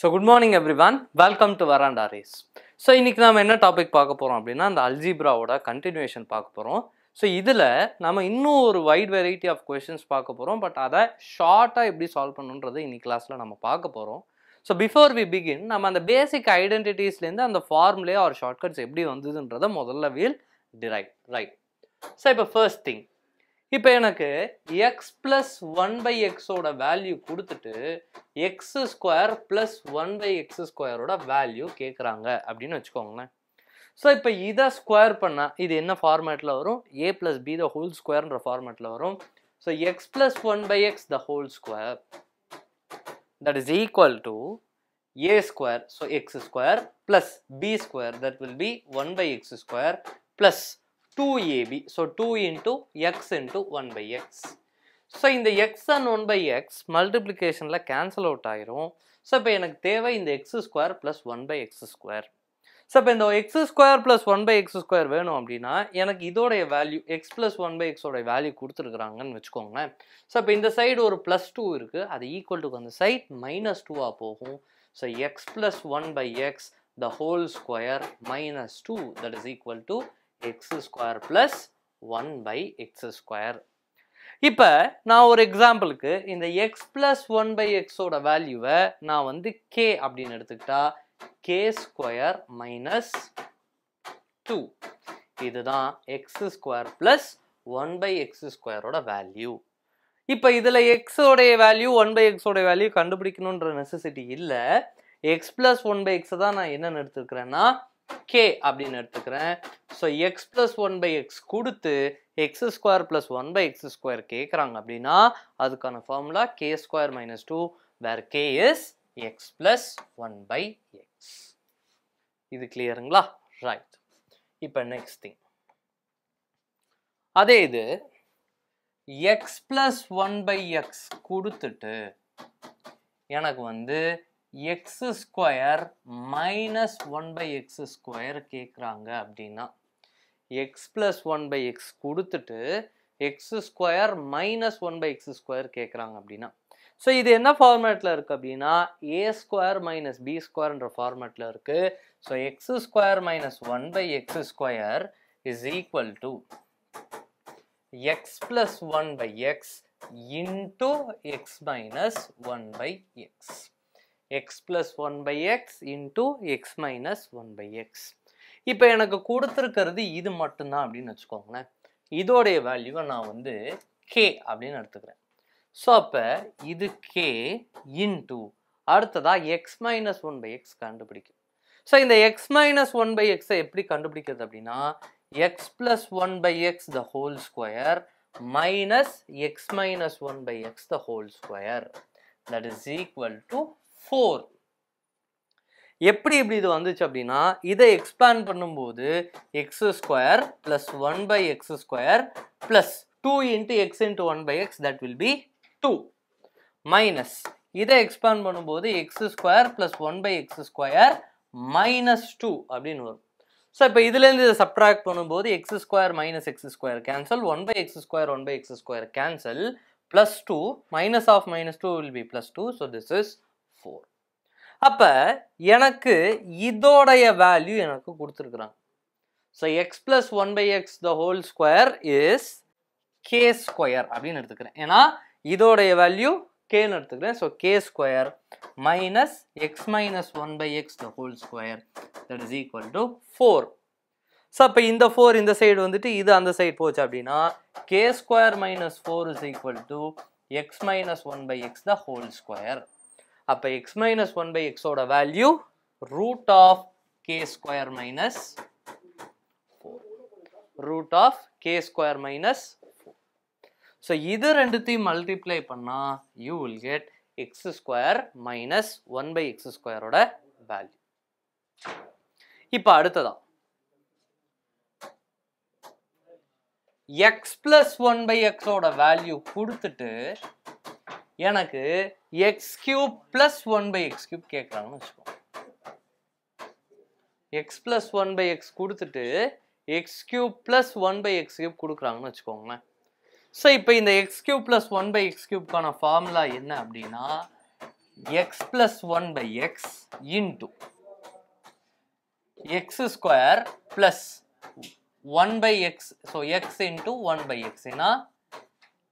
So good morning everyone welcome to Veranda Race so இன்றைக்கி நம்ம என்ன டாபிக் பார்க்க போகிறோம் அப்படின்னா அந்த அல்ஜிப்ராவோட கண்டினியூஷன் பார்க்க போகிறோம் ஸோ இதில் நம்ம இன்னும் ஒரு வைட் வெரைட்டி ஆஃப் கொஷின்ஸ் பார்க்க போகிறோம் பட் அதை ஷார்ட்டாக எப்படி சால்வ் பண்ணணுன்றதை இன்னைக்கு கிளாஸில் நம்ம பார்க்க போகிறோம் ஸோ பிஃபோர் வி பிகின் நம்ம அந்த பேசிக் ஐடென்டிட்டிஸ்லேருந்து அந்த ஃபார்ம்லேயே ஒரு ஷார்ட்கட்ஸ் எப்படி வந்ததுன்றதை முதல்ல வீல் டிரைவ் ரைட் ஸோ இப்போ ஃபர்ஸ்ட் திங் இப்போ எனக்கு எக்ஸ் ப்ளஸ் ஒன் பை எக்ஸோட வேல்யூ கொடுத்துட்டு X square plus one by X ஸ்கொயரோட வேல்யூ கேட்குறாங்க அப்படின்னு வச்சுக்கோங்களேன். ஸோ இப்போ இதை ஸ்கொயர் பண்ணால் இது என்ன ஃபார்மேட்டில் வரும்? A plus B the whole ஸ்கொயர்ன்ற ஃபார்மேட்டில் வரும். So X plus one by X the whole square that is equal to A square so X square plus B square that will be one by X square plus 2ab so 2 into x into 1 by x. So இந்த X and one by X மல்டிப்ளிகேஷனில் cancel out ஆயிரும். So இப்போ எனக்கு தேவை இந்த X square plus one by X square so இப்போ இந்த X square plus one by X square வேணும் அப்படின்னா எனக்கு இதோடைய value X plus one by எக்ஸோட வேல்யூ கொடுத்துருக்குறாங்கன்னு வச்சுக்கோங்களேன். ஸோ இப்போ இந்த சைடு ஒரு ப்ளஸ் டூ இருக்குது அது ஈக்குவல் டு அந்த சைட் மைனஸ் டூவாக போகும். So X plus one by X the whole square minus two that is equal to X square plus one by X square இப்போ நான் ஒரு எக்ஸாம்பிளுக்கு இந்த எக்ஸ் ப்ளஸ் ஒன் பை எக்ஸோட வேல்யூவை நான் வந்து கே அப்படின்னு எடுத்துக்கிட்டா கே ஸ்கொயர் மைனஸ் டூ இதுதான் X square plus one by X ஸ்கொயரோட வேல்யூ இப்போ இதில் எக்ஸோடைய வேல்யூ ஒன் பை எக்ஸோடைய வேல்யூ கண்டுபிடிக்கணுன்ற நெசசிட்டி இல்லை. எக்ஸ் ப்ளஸ் ஒன் பை எக்ஸை தான் நான் என்னென்னு எடுத்துருக்கிறேன்னா கே அப்படின்னு எடுத்துக்கிறேன். So X plus one by X கொடுத்து X square plus one by X square கேட்குறாங்க அப்படின்னா அதுக்கான formula K square minus two where K is X plus one by X இது கிளியருங்களா ரைட் இப்போ நெக்ஸ்ட் திங் அதே இது X plus one by X கொடுத்துட்டு எனக்கு வந்து X square minus one by X square கேட்குறாங்க அப்படின்னா X plus one by X கொடுத்துட்டு X square minus one by X square கேட்குறாங்க அப்படின்னா. ஸோ இது என்ன ஃபார்மேட்டில் இருக்குது அப்படின்னா ஏ ஸ்கொயர் மைனஸ் பி ஸ்கொயர்ன்ற ஃபார்மேட்டில் இருக்குது so X square minus one by X square is equal to X plus one by X into X minus one by X X plus one by X into X minus one by X இப்போ எனக்கு கொடுத்துருக்கிறது இது மட்டும்தான் அப்படின்னு வச்சுக்கோங்களேன். இதோடைய வேல்யூவை நான் வந்து கே அப்படின்னு எடுத்துக்கிறேன். ஸோ அப்போ இது கே இன்டூ அடுத்ததாக X minus one by X கண்டுபிடிக்கும். ஸோ இந்த எக்ஸ் மைனஸ் ஒன் பை எக்ஸை எப்படி கண்டுபிடிக்கிறது அப்படின்னா X plus one by X the whole square minus X minus one by X the whole square that is equal to four எப்படி இப்படி இது வந்துச்சு அப்படின்னா இதை எக்ஸ்பேண்ட் பண்ணும்போது X square plus one by X square plus two into X into one by X that will be two minus இதை expand பண்ணும்போது X square plus one by X square minus two அப்படின்னு வரும். So இப்போ இதுலேருந்து இதை subtract பண்ணும்போது X square minus X square cancel one by X square one by X square cancel plus two minus of minus two will be plus two so this is four அப்போ எனக்கு இதோடைய value எனக்கு கொடுத்துருக்குறாங்க so X plus one by X the whole square is K square அப்படின்னு எடுத்துக்கிறேன். ஏன்னா இதோடைய value கேன்னு எடுத்துக்கிறேன். So K square minus X minus one by X the whole square that is equal to four so அப்போ இந்த four இந்த side வந்துட்டு இது அந்த சைடு போச்சு அப்படின்னா K square minus four is equal to X minus one by X the whole square அப்போ X minus one by எக்ஸோட value root of K square minus root of K square minus so இது ரெண்டுத்தையும் multiply பண்ணால் you will get X square minus one by X ஸ்கொயரோட value இப்போ அடுத்ததான் X plus one by எக்ஸோட value கொடுத்துட்டு எனக்கு X cube plus one by X cube கேட்குறாங்கன்னு வச்சுக்கோங்க. X plus one by X கொடுத்துட்டு X cube plus one by X cube கொடுக்குறாங்கன்னு வச்சுக்கோங்களேன். ஸோ இப்போ இந்த X cube plus one by X கியூப்கான formula என்ன அப்படின்னா X plus one by X into X square plus one by X so X into one by X ஏன்னா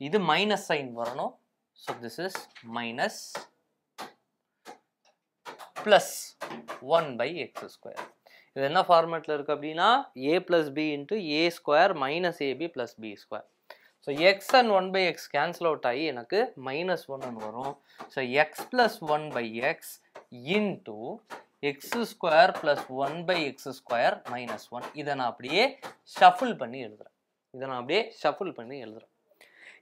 இது minus sign வரணும். So this is minus plus one by X square இது என்ன ஃபார்மேட்டில் இருக்குது அப்படின்னா A plus B into A square minus AB plus B square so X and one by X cancel out ஆகி எனக்கு மைனஸ் ஒன்னு வரும். So X plus one by X into X square plus one by X square minus one இதை நான் அப்படியே shuffle பண்ணி எழுதுகிறேன் இதை நான் அப்படியே ஷஃபிள் பண்ணி எழுதுகிறேன்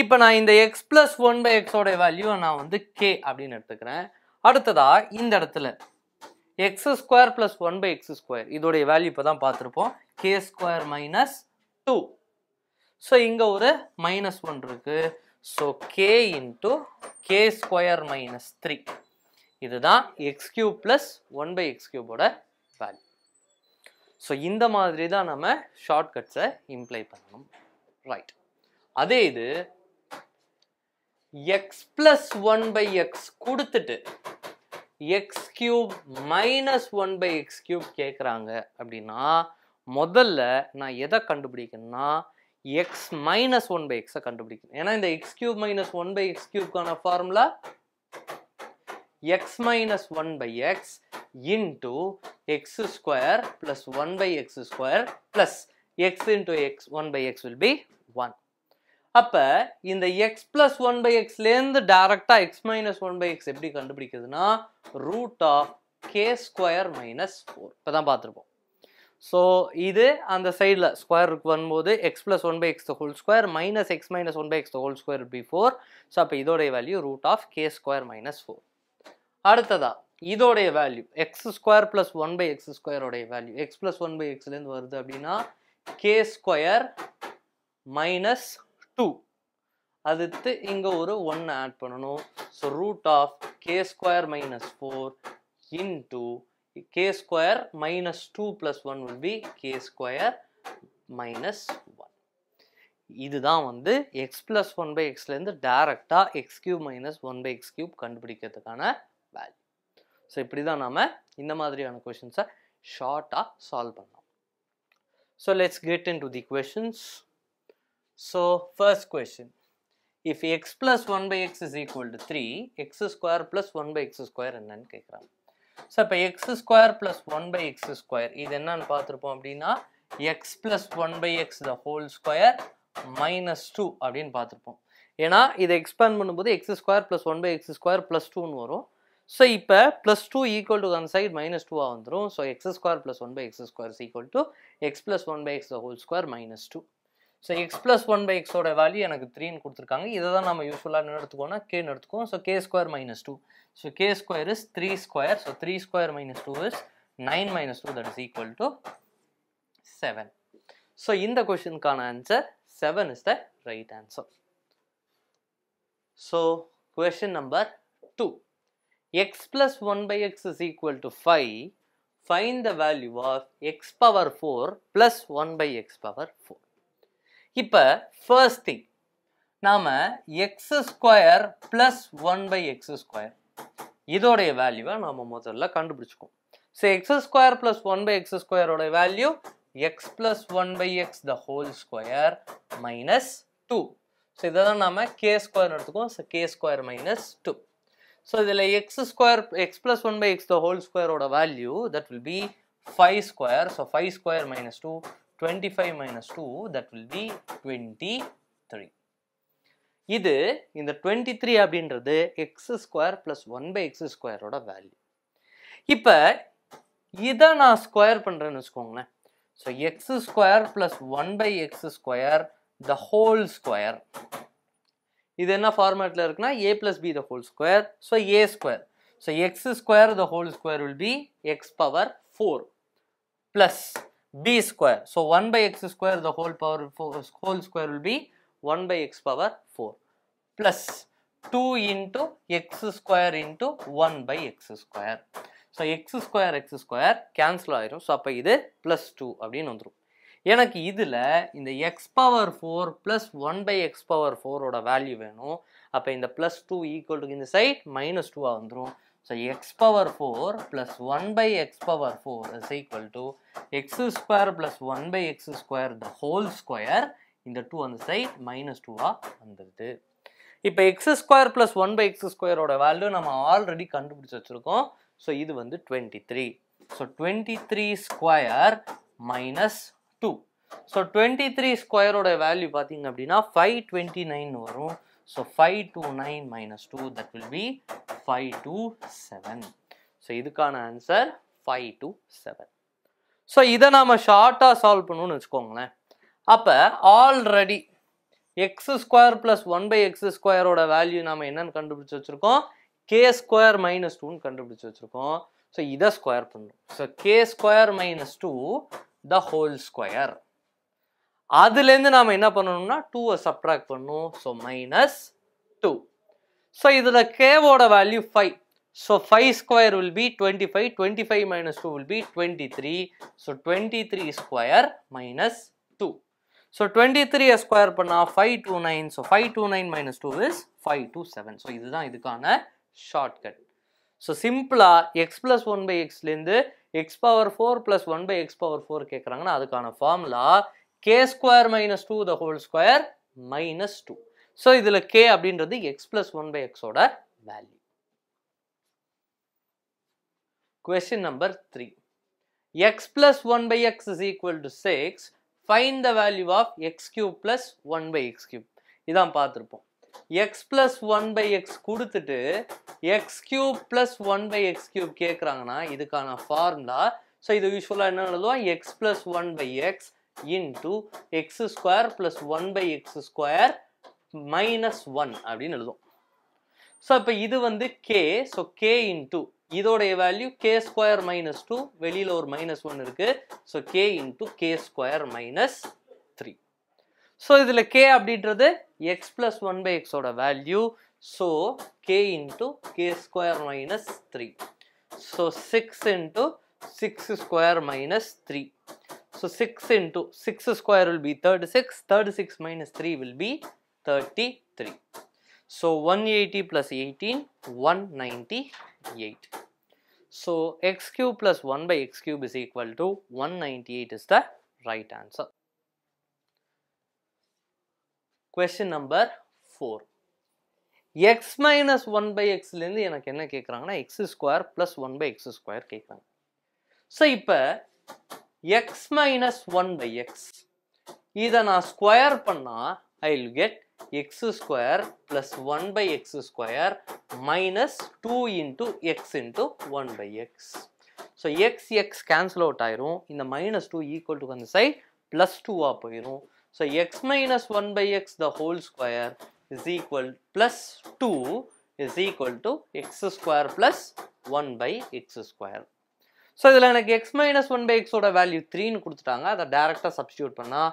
இப்போ நான் இந்த எக்ஸ் ப்ளஸ் ஒன் பை எக்ஸோட வேல்யூவை நான் வந்து கே அப்படின்னு எடுத்துக்கிறேன். அடுத்ததா இந்த இடத்துல. X square plus one by x square இதோடைய வேல்யூ இப்போ தான் பார்த்துருப்போம். K square minus two so இங்கே ஒரு மைனஸ் ஒன் இருக்குது so k into k square minus three இதுதான் x cube plus one by x கியூபோட value so இந்த மாதிரி தான் நம்ம ஷார்ட்கட்ஸை இம்ப்ளை பண்ணணும். ரைட் அதே இது x plus one by x கொடுத்துட்டு x cube minus one by x cube கேட்குறாங்க அப்படின்னா முதல்ல நான் எதை கண்டுபிடிக்கணும்னா எக்ஸ் மைனஸ் ஒன் பை எக்ஸை கண்டுபிடிக்கணும். ஏன்னா இந்த X cube minus one by X கியூப்கான formula x minus one by x into x square plus one by x square plus x into x one by x will be one அப்போ இந்த X plus one by எக்ஸ்லேருந்து டேரெக்டாக x minus one by x எப்படி கண்டுபிடிக்கிறதுனா root of k square minus four இப்போ தான் பார்த்துருப்போம். So இது அந்த சைடில் ஸ்கொயருக்கு வரும்போது x plus one by x the whole square minus x minus one by x the whole square be four so அப்போ இதோடைய value root of k square minus four அடுத்ததா இதோடைய value x square plus one by x ஸ்கொயரோடைய value x plus one by எக்ஸ்லேருந்து வருது அப்படின்னா K square minus two அடுத்து இங்கே ஒரு ஒன்று ஆட் பண்ணணும். So root of k square minus four into k square minus two plus one will be k square minus one இதுதான் வந்து X plus one by எக்ஸ்லேருந்து டேரெக்டாக x cube minus one by x cube கண்டுபிடிக்கிறதுக்கான value so இப்படி தான் நாம் இந்த மாதிரியான கொஷின்ஸை ஷார்ட்டாக சால்வ் பண்ணோம். So let's get into the questions so first question if x plus one by x is equal to three x square plus one by x square என்னன்னு கேட்குறாங்க ஸோ இப்போ x square plus one by x square இது என்னன்னு பார்த்துருப்போம் அப்படின்னா x plus one by x the whole square minus two அப்படின்னு பார்த்துருப்போம். ஏன்னா இதை எக்ஸ்பேண்ட் பண்ணும்போது x square plus one by x square plus டூன்னு வரும். ஸோ இப்போ ப்ளஸ் டூ ஈக்குவல் டு அந்த சைட் மைனஸ் டூவாக வந்துடும் so x square plus one by x square is equal to X plus one by X whole square minus two so X plus one by எக்ஸோட value எனக்கு த்ரீன்னு கொடுத்துருக்காங்க. இதை தான் நம்ம யூஸ்ஃபுல்லாக எடுத்துக்கோன்னா கேன்னு எடுத்துக்கோம் so k square minus two so k square is three square so three square minus two is nine minus two that is equal to seven so இந்த கொஷினுக்கான answer seven is the right answer so question number two x plus one by x is equal to five find the value of X power four plus one by X power four இப்போ first thing நாம் X square plus one by x square இதோடைய வேல்யூவை நாம் முதல்ல கண்டுபிடிச்சிக்கோம். So x square plus one by x ஸ்கொயரோட value x plus one by x the whole square minus two so இதை தான் நாம் K square எடுத்துக்கோம் so k square minus two so இதில் x square x plus one by X the whole ஸ்கொயரோட value that will be five square so five square minus two 25 minus 2 that will be 23 இது இந்த 23 அப்படின்றது x square plus one by x ஸ்கொயரோட value இப்போ இதை நான் square பண்ணுறேன்னு வச்சுக்கோங்களேன். So x square plus one by x square the whole square இது என்ன ஃபார்மேட்டில் இருக்குன்னா a plus b the whole square so a square so x square the whole square will be x power four plus b square. So 1 by x square the whole power four, whole square will be 1 by x power 4 plus 2 into x square into 1 by x square. So x square x square cancel ஆயிரும் so அப்போ இது plus two அப்படின்னு வந்துடும் எனக்கு இதில் இந்த x power four plus one by x power ஃபோரோட value வேணும் அப்போ இந்த ப்ளஸ் டூ ஈக்குவல் டு இந்த சைட் மைனஸ் டூவாக வந்துடும் so x power four plus one by x power four is equal to x square plus one by x square the whole square இந்த two அந்த side minus டூவாக வந்துடுது இப்போ x square plus one by x ஸ்கொயரோட value நம்ம already கண்டுபிடிச்சி வச்சுருக்கோம். So இது வந்து twenty three so twenty three square minus two so twenty three ஸ்கொயரோட வேல்யூ பார்த்தீங்க அப்படின்னா ஃபைவ் டுவெண்ட்டி நைன் வரும். So five two nine minus two that will be five two seven so இதுக்கான answer five two seven so இதை நாம் ஷார்ட்டாக solve பண்ணணும்னு வச்சுக்கோங்களேன். அப்போ already x square plus one by x ஸ்கொயரோட வேல்யூ நாம் என்னென்னு கண்டுபிடிச்சி வச்சுருக்கோம்? கே ஸ்கொயர் மைனஸ் டூன்னு கண்டுபிடிச்சி வச்சுருக்கோம். ஸோ இதை ஸ்கொயர் பண்ணணும். So k square minus two the whole square அதுலேருந்து நாம் என்ன பண்ணணும்னா டூவை சப்ட்ராக்ட் பண்ணணும் ஸோ மைனஸ் டூ ஸோ இதில் கேவோட value five so five square will be twenty five twenty five minus two will be twenty three so twenty three square minus two so twenty three square பண்ணால் five two nine so five two nine minus two is five two seven so இதுதான் இதுக்கான shortcut so சிம்பிளாக x plus one by எக்ஸ்லேருந்து x power four plus one by x power four கேட்குறாங்கன்னா அதுக்கான formula k square minus two the whole square minus two so இதில் k அப்படின்றது x plus one by எக்ஸோட value question number three x plus one by x is equal to six find the value of x cube plus one by x cube இதான் பார்த்துருப்போம். X plus one by x கொடுத்துட்டு x cube plus one by x cube கேட்குறாங்கன்னா இதுக்கான formula so இது யூஸ்வலாக என்ன எழுதுவோம்? X plus one by x into x square plus one by x square minus one அப்படின்னு எழுதும் ஸோ இப்போ இது வந்து கே ஸோ கே இன்டு இதோடைய value k square minus two வெளியில் ஒரு மைனஸ் ஒன் இருக்குது so k into k square minus three so இதில் கே அப்படின்றது எக்ஸ் ப்ளஸ் ஒன் பை எக்ஸோட value so k into k square minus three so six into 6 square minus 3. So 6 into 6 square will be 36, 36 minus 3 will be 33. So 180 plus 18, 198. So x cube plus 1 by x cube is equal to 198 is the right answer. Question number 4. x minus 1 by xலேருந்து எனக்கு என்ன கேட்குறாங்கன்னா x square plus 1 by x square கேட்குறாங்க so இப்போ x minus one by x இதை நான் square பண்ணால் I will get x square plus one by x square minus two into x into one by x so x x cancel out ஆயிரும் இந்த minus two equal to அந்த side plus டூவாக போயிடும் so x minus one by x the whole square is equal plus two is equal to x square plus one by x square so இதில் எனக்கு x minus one by எக்ஸோட value த்ரீன்னு கொடுத்துட்டாங்க. அதை டேரெக்டாக substitute பண்ணால்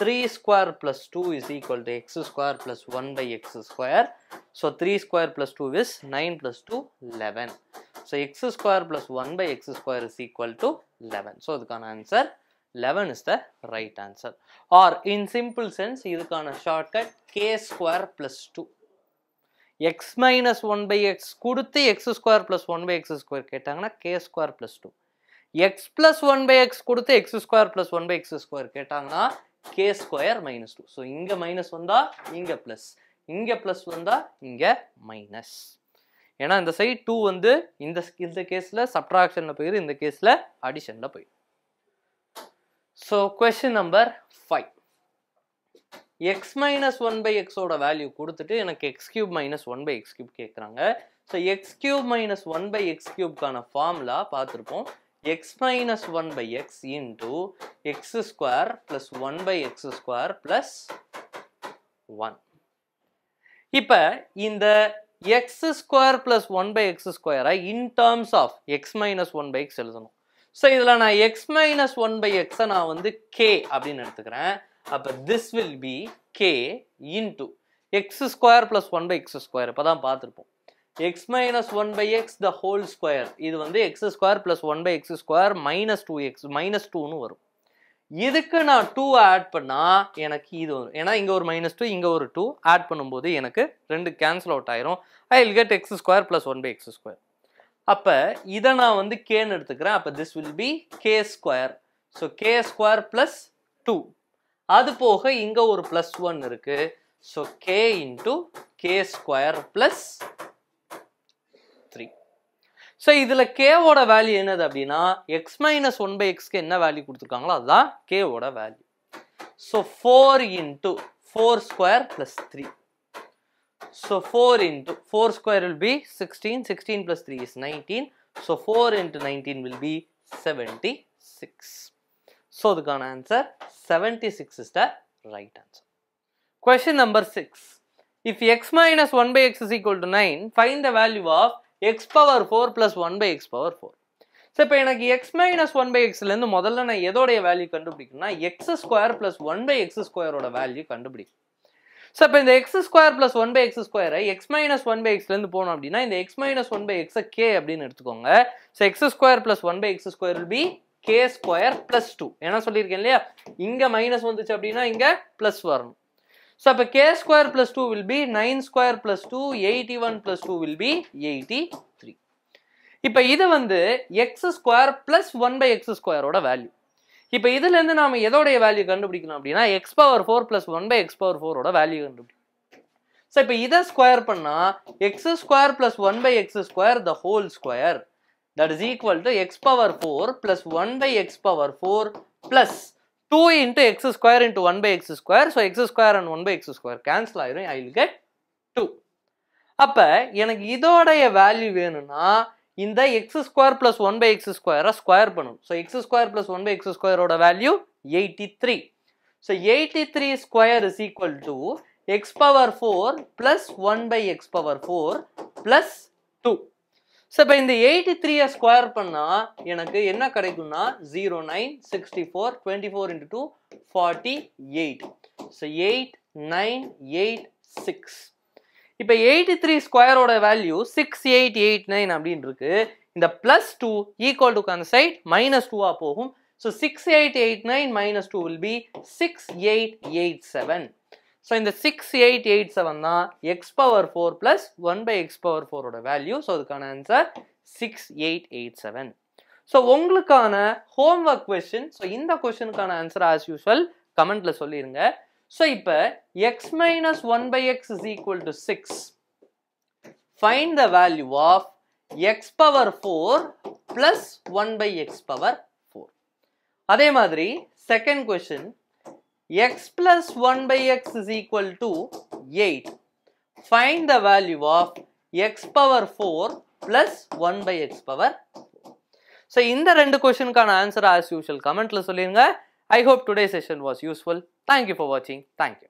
three square plus two is equal to x square plus one by x square so three square plus two is nine plus two eleven so x square plus one by x square is equal to eleven so அதுக்கான answer eleven is the right answer or in simple sense இதுக்கான shortcut k square plus two x minus one by x கொடுத்து x square plus one by x square கேட்டாங்கன்னா k square plus two x plus one by x கொடுத்து x square plus one by x square கேட்டாங்கன்னா k square minus two so இங்கே minus வந்தால் இங்கே plus இங்கே plus வந்தால் இங்கே minus ஏன்னா இந்த சைட் டூ வந்து இந்த இந்த கேஸில் சப்ட்ராக்ஷனில் போயிடும் இந்த கேஸில் அடிஷனில் போயிடும் so question number five x minus one by எக்ஸோட வேல்யூ கொடுத்துட்டு எனக்கு x cube minus one by x cube கேட்குறாங்க so x cube minus one by x கியூப்கான formula பார்த்துருப்போம். X minus one by x into x square plus one by x square plus one இப்போ இந்த x square plus one by x square in terms of x minus one by x எழுதணும். So இதில் நான் X minus one by எக்ஸை நான் வந்து K அப்படின்னு எடுத்துக்கிறேன். அப்போ this will be k into x square plus one by x square இப்போ தான் பார்த்துருப்போம். X minus one by x the whole square இது வந்து x square plus one by x square minus two x minus டூன்னு வரும். இதுக்கு நான் two add பண்ணால் எனக்கு இது வரும். ஏன்னா இங்கே ஒரு மைனஸ் டூ இங்கே ஒரு டூ ஆட் பண்ணும்போது எனக்கு ரெண்டு கேன்சல் அவுட் ஆயிரும். I will get x square plus one by x square அப்போ இதை நான் வந்து கேன்னு எடுத்துக்கிறேன். அப்போ this will be K square so K square plus two அது போக இங்கே ஒரு ப்ளஸ் ஒன் இருக்குது so K into K square plus so இதில் கேவோட வேல்யூ என்னது அப்படின்னா எக்ஸ் மைனஸ் ஒன் பை எக்ஸ்க்கு என்ன வேல்யூ கொடுத்துருக்காங்களோ அதுதான் கேவோட value so four into four square plus three so four into four square will be sixteen sixteen plus three is nineteen so four into nineteen will be seventy six so அதுக்கான answer seventy six is the right answer question number six if x minus one by x is equal to nine find the value of x power 4 plus 1 by x power 4. So இப்போ எனக்கு x minus one by எக்ஸ்லேருந்து முதல்ல நான் எதோடைய value கண்டுபிடிக்கணும்னா x square plus one by x ஸ்கொயரோட value கண்டுபிடிக்கும் so இப்போ இந்த x square plus one by x ஸ்கொயரை எக்ஸ் மைனஸ் ஒன் பை எக்ஸ்லேருந்து போனோம் அப்படின்னா இந்த எக்ஸ் மைனஸ் ஒன் பை எக்ஸை கே அப்படின்னு எடுத்துக்கோங்க. So x square plus one by x square will be K square plus two என்ன சொல்லியிருக்கேன் இல்லையா? இங்கே மைனஸ் வந்துச்சு அப்படின்னா இங்கே ப்ளஸ் வரணும். ஸோ அப்போ K square plus two will be nine square plus two eighty one plus two will be eighty three இப்போ இது வந்து x square plus one by x ஸ்கொயரோட வேல்யூ இப்போ இதுலேருந்து நாம் எதோடைய வேல்யூ கண்டுபிடிக்கணும் அப்படின்னா x power four plus one by x power ஃபோரோட வேல்யூ கண்டுபிடிக்கணும் ஸோ இப்போ இதை ஸ்கொயர் பண்ணால் x square plus one by x square the whole square that is equal to x power four plus one by x power four plus two into x square into one by x square so x square and one by x square cancel ஆயிரும். I will get two அப்போ எனக்கு இதோடைய value வேணும்னா இந்த x square plus one by x ஸ்கொயரை square பண்ணணும். So x square plus one by x ஸ்கொயரோட value eighty three so eighty three square is equal to x power four plus one by x power four plus two so இப்போ இந்த eighty த்ரீயை square பண்ணால் எனக்கு என்ன கிடைக்கும்னா zero nine sixty four twenty four into two forty eight so eight nine eight six இப்போ eighty three ஸ்கொயரோட value six eight eight nine அப்படின்னு இருக்கு இந்த ப்ளஸ் டூ ஈக்குவல் டு அந்த சைட் மைனஸ் டூவாக போகும். So six eight eight nine minus two will be six eight eight seven so இந்த six eight eight seven தான் x power four plus one by x power ஃபோரோட value so அதுக்கான answer six eight eight seven so உங்களுக்கான homework question so இந்த கொஷனுக்கான answer as usual கமெண்ட்ல சொல்லிருங்க. So இப்போ x minus one by x is equal to six find the value of x power four plus one by x power four அதே மாதிரி second question question x plus one by x is equal to eight find the value of x power four plus one by x power so இந்த ரெண்டு கொஸ்டினுக்கான answer as usual கமெண்ட்ல சொல்லிருங்க I hope today's session was useful. Thank you for watching. Thank you.